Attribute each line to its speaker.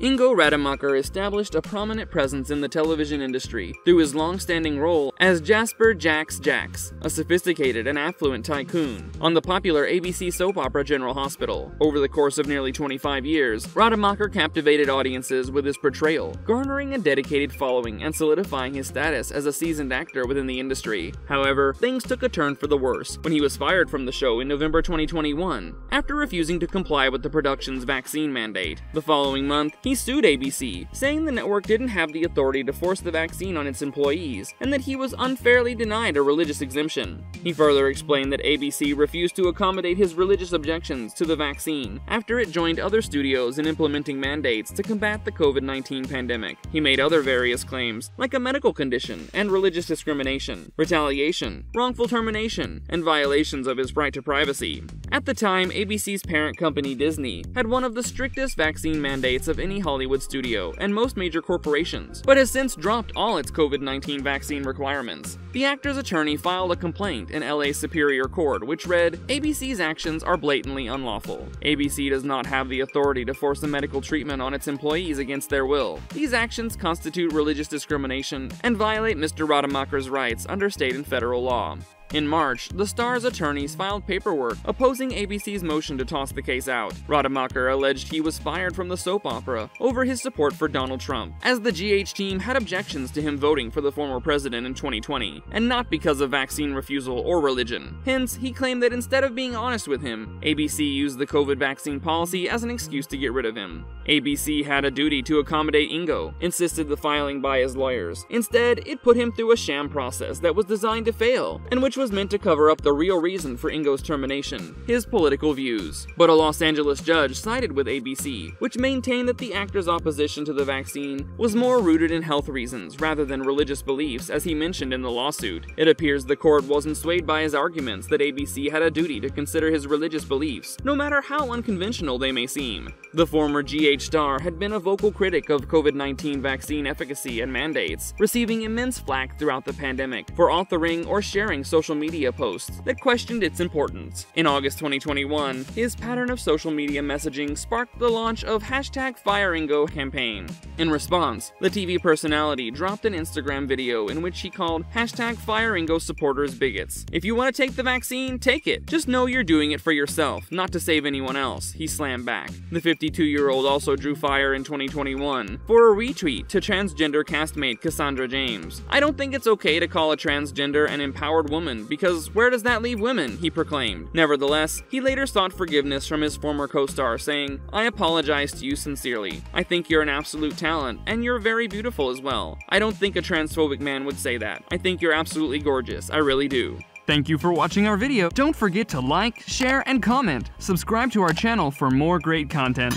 Speaker 1: Ingo Rademacher established a prominent presence in the television industry through his long-standing role as Jasper Jax Jacks, a sophisticated and affluent tycoon, on the popular ABC soap opera General Hospital. Over the course of nearly 25 years, Rademacher captivated audiences with his portrayal, garnering a dedicated following and solidifying his status as a seasoned actor within the industry. However, things took a turn for the worse when he was fired from the show in November 2021 after refusing to comply with the production's vaccine mandate. The following month, he sued ABC, saying the network didn't have the authority to force the vaccine on its employees and that he was unfairly denied a religious exemption. He further explained that ABC refused to accommodate his religious objections to the vaccine after it joined other studios in implementing mandates to combat the COVID 19 pandemic. He made other various claims, like a medical condition and religious discrimination, retaliation, wrongful termination, and violations of his right to privacy. At the time, ABC's parent company Disney had one of the strictest vaccine mandates of any Hollywood studio and most major corporations, but has since dropped all its COVID 19 vaccine requirements. The actor's attorney filed a complaint in LA's Superior Court, which read ABC's actions are blatantly unlawful. ABC does not have the authority to force a medical treatment on its employees against their will. These actions constitute religious discrimination and violate Mr. Rademacher's rights under state and federal law. In March, the star's attorneys filed paperwork opposing ABC's motion to toss the case out. Rademacher alleged he was fired from the soap opera over his support for Donald Trump, as the GH team had objections to him voting for the former president in 2020, and not because of vaccine refusal or religion. Hence, he claimed that instead of being honest with him, ABC used the COVID vaccine policy as an excuse to get rid of him. ABC had a duty to accommodate Ingo, insisted the filing by his lawyers. Instead, it put him through a sham process that was designed to fail, and which was meant to cover up the real reason for Ingo's termination, his political views. But a Los Angeles judge sided with ABC, which maintained that the actor's opposition to the vaccine was more rooted in health reasons rather than religious beliefs, as he mentioned in the lawsuit. It appears the court wasn't swayed by his arguments that ABC had a duty to consider his religious beliefs, no matter how unconventional they may seem. The former GH star had been a vocal critic of COVID 19 vaccine efficacy and mandates, receiving immense flack throughout the pandemic for authoring or sharing social media posts that questioned its importance. In August 2021, his pattern of social media messaging sparked the launch of hashtag FireIngo campaign. In response, the TV personality dropped an Instagram video in which he called hashtag FireIngo supporters bigots. If you want to take the vaccine, take it. Just know you're doing it for yourself, not to save anyone else, he slammed back. The 52 year old also drew fire in 2021 for a retweet to transgender castmate Cassandra James. I don't think it's okay to call a transgender an empowered woman because where does that leave women? He proclaimed. Nevertheless, he later sought forgiveness from his former co star, saying, I apologize to you sincerely. I think you're an absolute talent, and you're very beautiful as well. I don't think a transphobic man would say that. I think you're absolutely gorgeous. I really do.
Speaker 2: Thank you for watching our video. Don't forget to like, share, and comment. Subscribe to our channel for more great content.